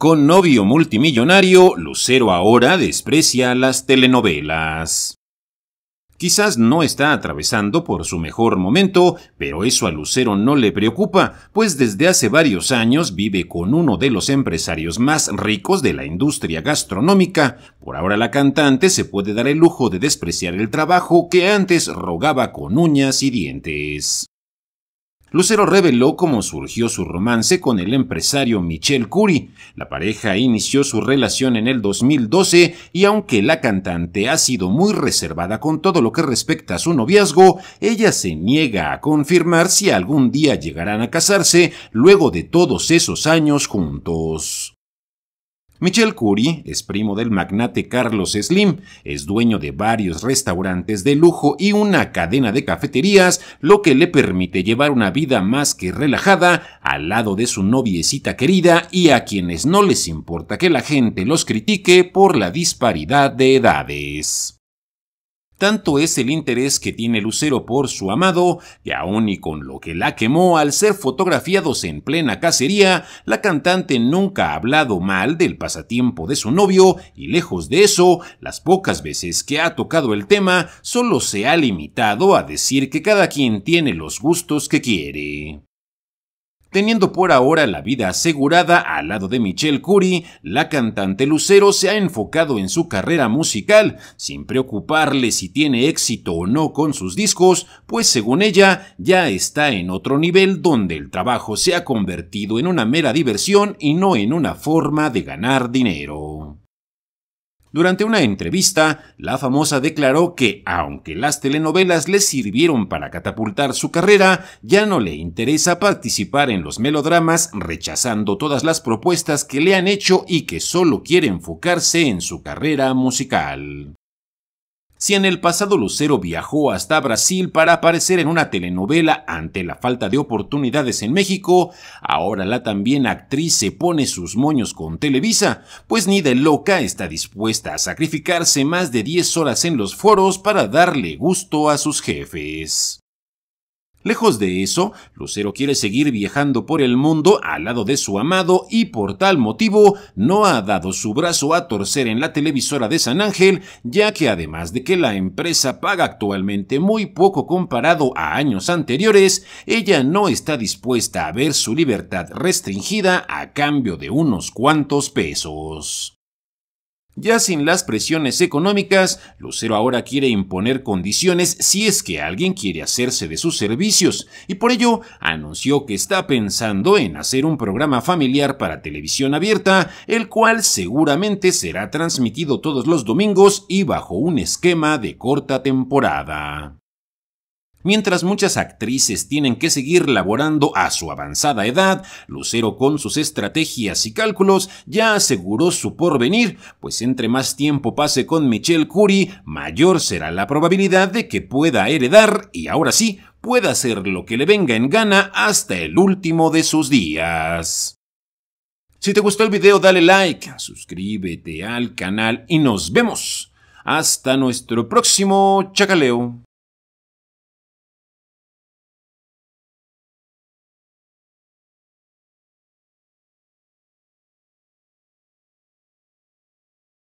Con novio multimillonario, Lucero ahora desprecia las telenovelas. Quizás no está atravesando por su mejor momento, pero eso a Lucero no le preocupa, pues desde hace varios años vive con uno de los empresarios más ricos de la industria gastronómica. Por ahora la cantante se puede dar el lujo de despreciar el trabajo que antes rogaba con uñas y dientes. Lucero reveló cómo surgió su romance con el empresario Michel Curie. La pareja inició su relación en el 2012 y aunque la cantante ha sido muy reservada con todo lo que respecta a su noviazgo, ella se niega a confirmar si algún día llegarán a casarse luego de todos esos años juntos. Michel Curie es primo del magnate Carlos Slim, es dueño de varios restaurantes de lujo y una cadena de cafeterías, lo que le permite llevar una vida más que relajada al lado de su noviecita querida y a quienes no les importa que la gente los critique por la disparidad de edades. Tanto es el interés que tiene Lucero por su amado, que aún y con lo que la quemó al ser fotografiados en plena cacería, la cantante nunca ha hablado mal del pasatiempo de su novio y lejos de eso, las pocas veces que ha tocado el tema, solo se ha limitado a decir que cada quien tiene los gustos que quiere. Teniendo por ahora la vida asegurada al lado de Michelle Curie, la cantante Lucero se ha enfocado en su carrera musical, sin preocuparle si tiene éxito o no con sus discos, pues según ella ya está en otro nivel donde el trabajo se ha convertido en una mera diversión y no en una forma de ganar dinero. Durante una entrevista, la famosa declaró que, aunque las telenovelas le sirvieron para catapultar su carrera, ya no le interesa participar en los melodramas, rechazando todas las propuestas que le han hecho y que solo quiere enfocarse en su carrera musical. Si en el pasado Lucero viajó hasta Brasil para aparecer en una telenovela ante la falta de oportunidades en México, ahora la también actriz se pone sus moños con Televisa, pues ni de loca está dispuesta a sacrificarse más de 10 horas en los foros para darle gusto a sus jefes. Lejos de eso, Lucero quiere seguir viajando por el mundo al lado de su amado y por tal motivo no ha dado su brazo a torcer en la televisora de San Ángel, ya que además de que la empresa paga actualmente muy poco comparado a años anteriores, ella no está dispuesta a ver su libertad restringida a cambio de unos cuantos pesos. Ya sin las presiones económicas, Lucero ahora quiere imponer condiciones si es que alguien quiere hacerse de sus servicios, y por ello anunció que está pensando en hacer un programa familiar para televisión abierta, el cual seguramente será transmitido todos los domingos y bajo un esquema de corta temporada. Mientras muchas actrices tienen que seguir laborando a su avanzada edad, Lucero con sus estrategias y cálculos ya aseguró su porvenir, pues entre más tiempo pase con Michelle Curie, mayor será la probabilidad de que pueda heredar y ahora sí, pueda hacer lo que le venga en gana hasta el último de sus días. Si te gustó el video dale like, suscríbete al canal y nos vemos. Hasta nuestro próximo chacaleo.